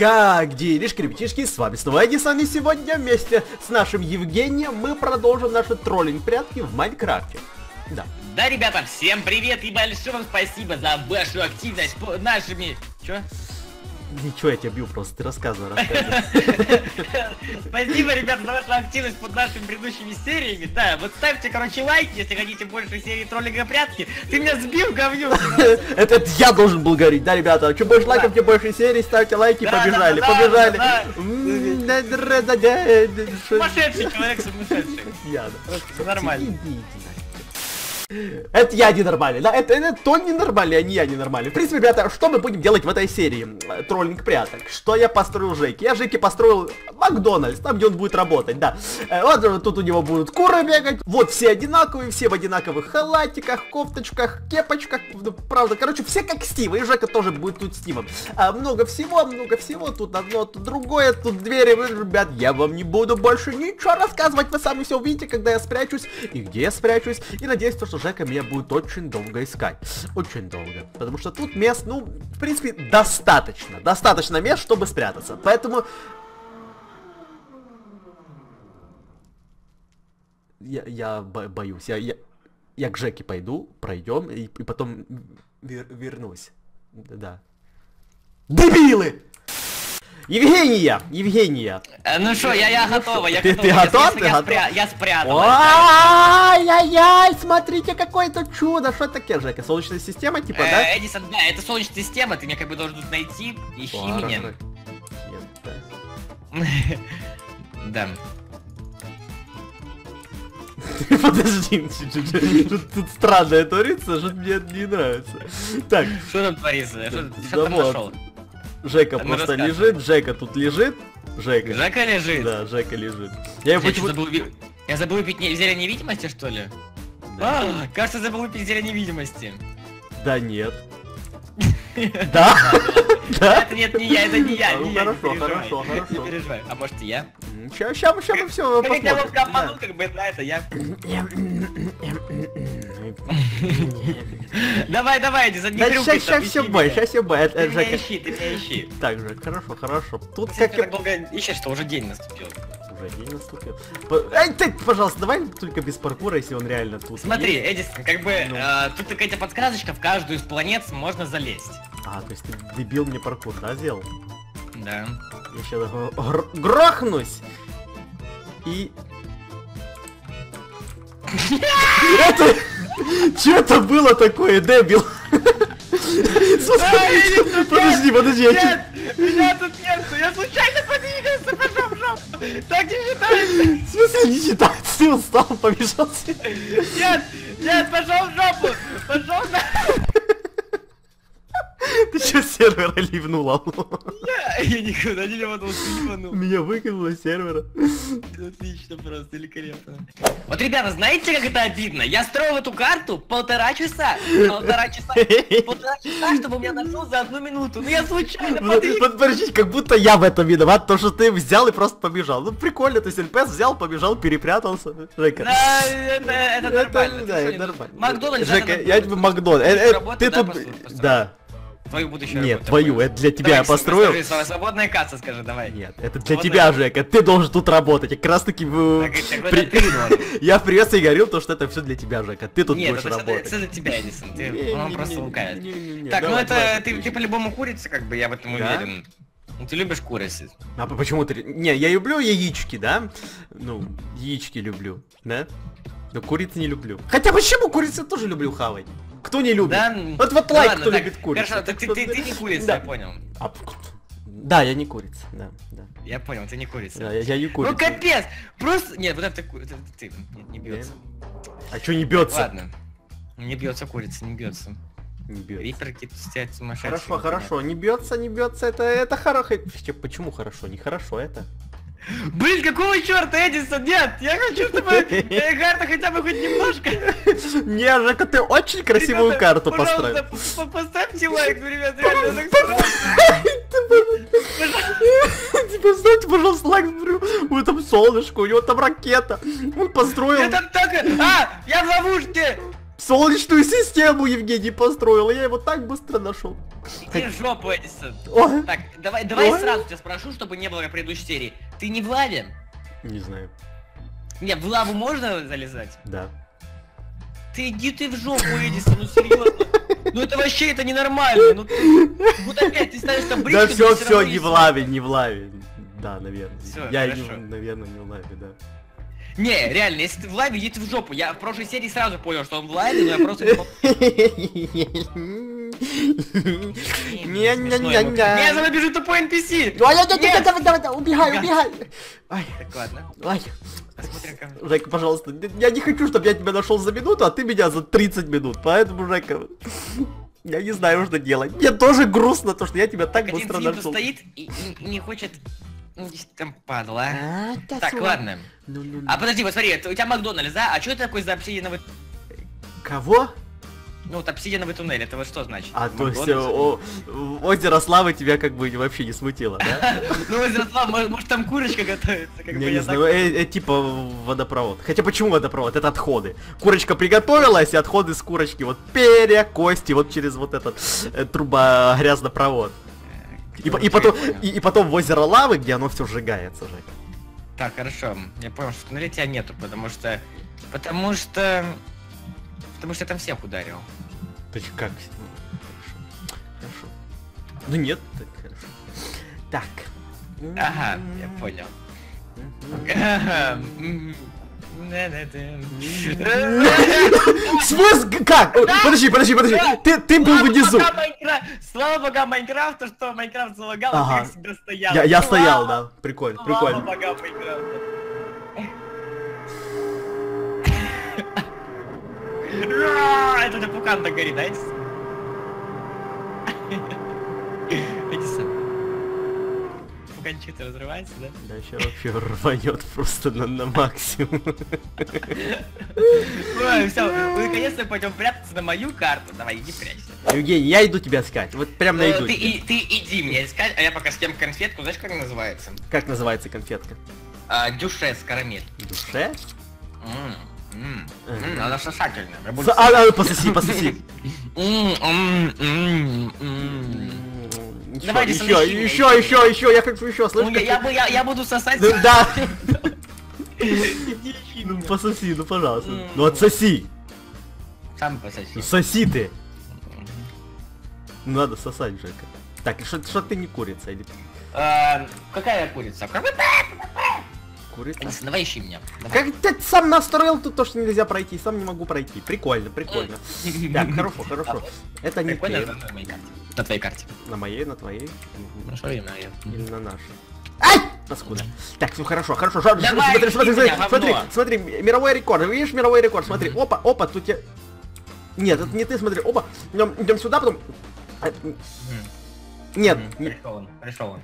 Как делишки, ребятишки, с вами снова Эдисон, и сегодня вместе с нашим Евгением мы продолжим наши троллинг-прятки в Майнкрафте. Да. Да, ребята, всем привет и большое вам спасибо за вашу активность под нашими... Чё? Ничего, я тебя бью просто, ты рассказывай, рассказывай. Спасибо, ребята, за вашу активность под нашими предыдущими сериями. Да, вот ставьте, короче, лайки, если хотите больше серии троллинга прятки. Ты меня сбил, говнюк. Это я должен был говорить, да, ребята? Чем больше лайков, тем больше серий, ставьте лайки, побежали, побежали. Сумасшедший человек, сумасшедший. Нормально. Это я ненормальный, да? Это, это то ненормальный, а не я ненормальный. В принципе, ребята, что мы будем делать в этой серии? Троллинг пряток. Что я построил Жеки? Я Жеки построил Макдональдс, там, где он будет работать, да. Э, Вот тут у него будут куры бегать. Вот все одинаковые, все в одинаковых халатиках, кофточках, кепочках. Ну, Правда, короче, все как Стив. И Жека тоже будет тут Стивом. А, много всего, много всего. Тут одно, тут другое, тут двери. Ребят, я вам не буду больше ничего рассказывать. Вы сами все увидите, когда я спрячусь и где я спрячусь. И надеюсь, то, что Жека меня будет очень долго искать. Очень долго. Потому что тут мест, ну, в принципе, достаточно. Достаточно мест, чтобы спрятаться. Поэтому... Я, я бо- боюсь. Я, я, я к Жеке пойду, пройдем, и, и потом вер- вернусь. Да. Дебилы! Евгения! Евгения! Ну что, я, я готова, я готова. ты Если- готов? если Ты я, готов? спря- я спряталась. Ай-яй-яй, смотрите, какое то чудо! Что это такое, Жека? Солнечная система, типа, да? Э, Эдисон, да, это солнечная система, ты меня как бы должен тут найти. Ищи меня. Да. Подожди, чуть-чуть. тут, странное творится, что мне не нравится. Так, Что там творится? Что Да что там вот. нашел? Жека просто лежит, Жека тут лежит. Жека. Жека лежит. Да, Жека лежит. Я Я почему... забыл Я забыл выпить не- зелье невидимости, что ли? Да. А, кажется, забыл выпить зелье невидимости. Да нет. Да? Да? Это нет, не я, это не я, Ну, не я, хорошо, хорошо, хорошо. Не переживай. А может и я? Сейчас, сейчас, сейчас мы все я посмотрим. вот копанул, как бы, да, это я. Давай, давай, не забери сейчас, сейчас все будет, сейчас все будет. Ты меня ищи, ты меня ищи. Так, Жек, хорошо, хорошо. Тут Ты как так долго ищешь, что уже день наступил. Уже день наступил. Эй, ты, пожалуйста, давай только без паркура, если он реально тут. Смотри. Эдисон, как бы, Ну. э, тут какая-то подсказочка, в каждую из планет можно залезть. А, то есть ты дебил мне паркур, да, сделал? Да. Я сейчас грохнусь. И... Это... Что это было такое, дебил? Подожди, подожди, я чё- меня тут нету, я случайно подвигался, жопу. Так не считается. В смысле не считается? Ты устал, побежался. Нет, нет, пошел в жопу, пошел на... Сервера ливнула? Я никуда не ливанул, ты ливанул. Меня выкинуло с сервера. Отлично, просто великолепно. Вот, ребята, знаете, как это обидно? Я строил эту карту полтора часа. Полтора часа. Полтора часа, чтобы у меня нашел за одну минуту. Ну я случайно Подождите, как будто я в этом виноват, то что ты взял и просто побежал. Ну прикольно, то есть NPC взял, побежал, перепрятался. Жека. Да, это, это нормально. да, Ты это что, нормально. Макдональдс, Жека, я тебе Макдональдс. Э, э, Ты да, тут... Да. Твою будущую Нет, работу, твою, это для тебя Давай, я построил. скажи, св- Свободная касса, скажи, давай. Нет, это для Вот тебя. Жека. Ты должен тут работать. Я как раз таки... в- Так, так, при- это ты. Я в приветствии говорил, то, что это все для тебя, Жека. Ты тут Нет, будешь это работать. всё для тебя, Эдисон. Ты, Не, он не, просто не, не, Так, ну давай, это давай, ты, ты по-любому курица, как бы, я в этом Да? уверен. Ну, Ты любишь курицы. А почему ты... Не, я люблю яички, да? Ну, яички люблю, да? Но курицы не люблю. Хотя почему курицы тоже люблю хавать? Кто не любит? Да? Вот вот Ну лайк, ладно, кто так, любит курицу. Хорошо, так ты, ты, ты не курица, Да. я понял. А, Да, я не курица, да, да. Я понял, ты не курица. Да, я, я не курица. Ну капец! Просто. Нет, вот это, ку- это ты. Не, не бьется. А что не бьется? Ладно. Не бьется курица, не бьется. Не бьется. Рипер сумасшедшие. Хорошо, хорошо, не бьется, не бьется, это, это хорошо. Почему хорошо? Не хорошо это. Блин, какого черта, Эдисон? Нет! Я хочу, чтобы э, карта хотя бы хоть немножко. Не, Жека, ты очень красивую Ребята, карту построил. по- Поставьте лайк, ну, ребят, реально, Поставьте, пожалуйста, лайк, у там солнышко, у него там ракета. Он построил... Я там так... А! Я в ловушке! Солнечную систему Евгений построил, я его так быстро нашел. В жопу, Эдисон. Ой, Так, давай, давай Ой. сразу тебя спрошу, чтобы не было предыдущей серии. Ты не в лаве? Не знаю, Не, в лаву можно залезать? да. Ты иди ты в жопу, Эдисон, ну серьезно. Ну это вообще это ненормально. Ну ты- вот опять ты ставишь табличку. Да где все, все, не в лаве, не в лаве. Да, наверное. Всё, я, не, наверное, не в лаве, да. Не, реально, если ты в лаве, иди ты в жопу. Я в прошлой серии сразу понял, что он в лаве, но я просто... не Смешно ему. Не, за мной бежит тупой NPC! Давай, давай, давай, давай, давай, убегай, убегай. Ай, Так, ладно. ай. Жека, пожалуйста, я не хочу, чтобы я тебя нашел за минуту, а ты меня за 30 минут. Поэтому, Жека, я не знаю, что делать. Мне тоже грустно, то, что я тебя так быстро нашел. стоит и не хочет... Ну, здесь там падла. А, да Так, слушай. ладно. Ну, ну, ну. А подожди, вот смотри, у тебя Макдональдс, да? А что это такой за обсидиановый... Кого? Ну, вот обсидиановый туннель, это вот что значит? А, то есть э, о- озеро Славы тебя как бы вообще не смутило, да? Ну, Ярослав, может, может, там курочка готовится? Как бы Я не знаю, э, э, типа водопровод. Хотя почему водопровод? Это отходы. Курочка приготовилась, и отходы с курочки. Вот перья, кости, вот через вот этот труба грязнопровод. И, и потом, и, и потом в озеро лавы, где оно все сжигается, Жек. Так, хорошо. Я понял, что туннеле тебя нету, потому что... Потому что... Потому что я там всех ударил. То есть как? Ну, Хорошо. Хорошо. Ну нет, так хорошо. Так. Ага, я понял. Смысл? Как? Подожди, подожди, подожди. Ты, ты был Слава внизу. Слава богам Майнкрафту, что Майнкрафт залагал, Ага. а ты всегда стоял. Я, я Слава- стоял, да. Прикольно, Слава прикольно. богам Майнкрафта. Ра, Это же пукан горит, да? Эдисон? Пуканчик-то разрывается, да? Да, сейчас вообще рванет просто на, на максимум. Ой, все, мы наконец-то пойдем прятаться на мою карту. Давай, иди прячься. Евгений, я иду тебя искать. Вот прям Э, найду. Ты, тебя. и- ты иди мне искать, а я пока съем конфетку. Знаешь, как она называется? Как называется конфетка? А, Дюшес карамель. Душе? М, м, Ага. м, Она сосательная. С- А, а, пососи, пососи. Еще, Давай, еще, еще, меня, еще, еще, я хочу еще, Ну, слышишь? я, как я, бу- я, я буду сосать. Ну, Да, Иди ищи ну пососи, ну пожалуйста. Ну отсоси, Сам пососи. ну соси ты. Надо сосать, Жека. Так, что ты не курица или А, Какая курица? курица? Алиса, Давай ищи меня. Давай. Как ты сам настроил тут то, что нельзя пройти, сам не могу пройти. Прикольно, прикольно. Так, хорошо, хорошо. Это не Прикольно ты. На. На твоей карте. На моей, на твоей что именно я? или на нашей? Ай! Паскуда. Так, все хорошо, хорошо. Жар, Давай, смотри, смотри, смотри, смотри, смотри, мировой рекорд. Видишь мировой рекорд? Смотри, опа, опа, тут я... Нет, это не ты, смотри, опа, идем, идем сюда, потом... А, Нет, Пришел он, пришел он.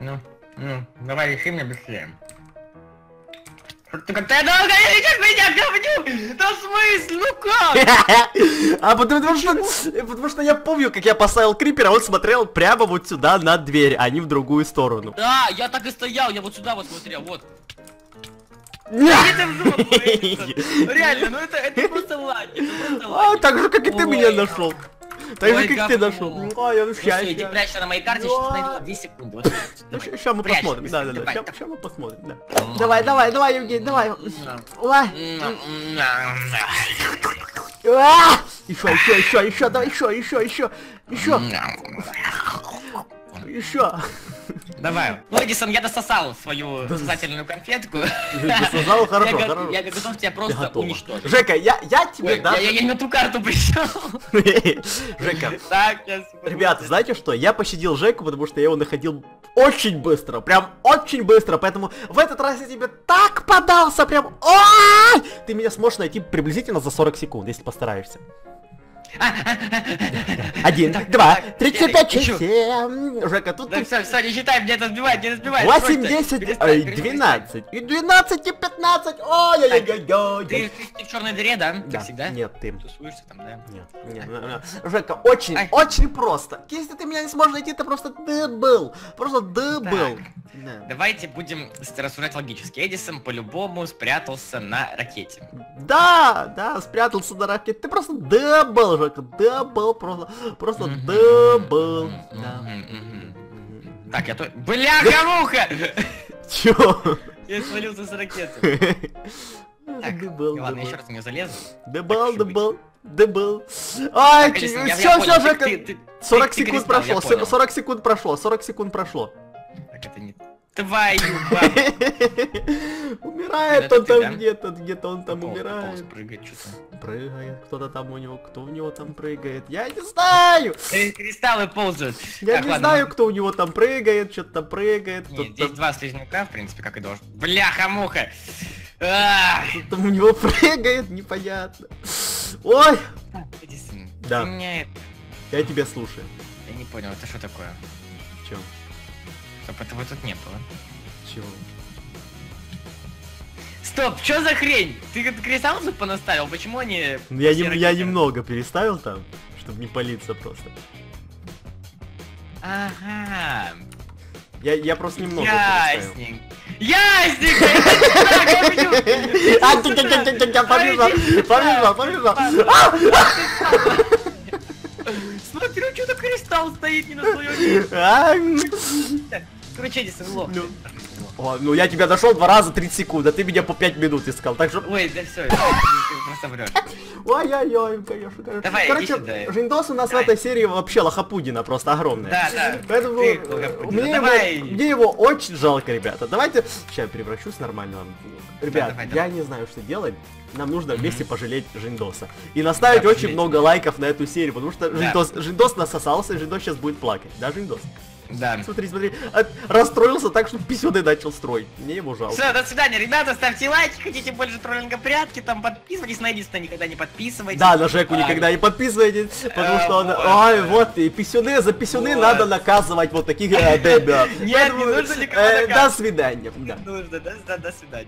Ну, ну, давай ищи меня быстрее. Что Ты как-то долго ищешь меня, говню! Да в смысле, ну как? А потому что, потому что я помню, как я поставил крипера, он смотрел прямо вот сюда на дверь, а не в другую сторону. Да, я так и стоял, я вот сюда вот смотрел, вот. Реально, ну это, просто просто А, так же, как и ты меня нашел. Так же, как ты нашел. Ой, я Ну ща, всё, иди прячься на моей карте, сейчас найду 2 секунды. Вот. Сейчас мы посмотрим. Да, да, да. Сейчас мы посмотрим. да. Давай, давай, давай, Евгений, давай. А! Еще, еще, еще, еще, давай, еще, еще, еще, еще, еще. Давай. Ну, Эдисон, я дососал свою сосательную конфетку. Дососал? Хорошо, хорошо. Я готов тебя Я просто уничтожить. Жека, я, я тебе Ой, я, я, даже... я не на ту карту пришел. Жека, Так, сейчас. Ребята, знаете что? Я пощадил Жеку, потому что я его находил очень быстро, прям очень быстро, поэтому в этот раз я тебе так подался, прям! Ты меня сможешь найти приблизительно за 40 секунд, если постараешься. Один, два, так, три, четыре, пять, семь. Жека, тут Да все, все, не считай, мне это сбивает, это сбивает. восемь, десять, ой, двенадцать, и двенадцать, и пятнадцать, ой-ой-ой-ой-ой. Ты, ты- ты в черной дыре, да? Да, всегда? нет, ты. Тусуешься там, да? Нет, нет. Жека, очень, очень просто. Если ты меня не сможешь найти, ты просто дебил. Просто дебил. Да. Давайте будем рассуждать логически. Эдисон по-любому спрятался на ракете. Да, да, спрятался на ракете. Ты просто дабл, Жека, дабл, просто, просто Мгм, дабл. мгм, Да. мгм, мгм. Так, я то... Бляха-муха! Чё? Я свалился с ракеты. Так, Дабл, ладно, еще раз в нее залезу. Дебал. Ай, Так, Эдисон, все, все, Жека. ты- ты- 40 ты секунд прошло, понял. 40 секунд прошло, 40 секунд прошло. Так, это не... Твою мать! Умирает он там где-то, где-то он там умирает. прыгать что-то. Прыгает, кто-то там у него, кто у него там прыгает. Я не знаю! Кристаллы ползают. Я не знаю, кто у него там прыгает, что-то там прыгает, здесь два слизняка, в принципе, как и должен. Бляха-муха! Кто там у него прыгает, непонятно. Ой, Да. я тебя слушаю. Я не понял, это что такое? Чем? Стоп, этого тут не было. Чего? Стоп, что за хрень? Ты этот кристалл тут понаставил? Почему они... Ну, Я, нем- я немного переставил там, чтобы не палиться просто. Ага. Я, я просто немного. Ясненько. Ясненько! А, побежал, побежал, побежал. Смотрю, что-то кристалл стоит не на своем месте. Короче, Эдисон, лох. Ну. О, ну я тебя дошел два раза 30 секунд, а ты меня по 5 минут искал, так что... Ой, да все, просто врешь. Ой-ой-ой, конечно, конечно. Давай, Короче. Жиндос у нас Давай. в этой серии вообще лохопудина просто огромная. Да, да. Поэтому мне, его, мне его очень жалко, ребята. Давайте... Сейчас я превращусь нормально. Ребят, давай, я не знаю, что делать. Нам нужно вместе пожалеть Жиндоса. И наставить Да, очень много лайков на эту серию, потому что Да. Жиндос, Жиндос насосался, и Жиндос сейчас будет плакать. Да, Жиндос? Да. Смотри, смотри, от- расстроился так, что писюны начал строить. Мне его жалко. Все, до свидания, ребята, ставьте лайки, хотите больше троллинга прятки, там подписывайтесь на Эдисона, никогда не подписывайтесь. Да, на Жеку А, никогда не подписывайтесь, потому А, что он... Ой, вот, и писюны, за писюны надо наказывать вот таких э, ребят. Нет, не нужно никого э, До наказывать. свидания. Да. Нужно, да, до свидания.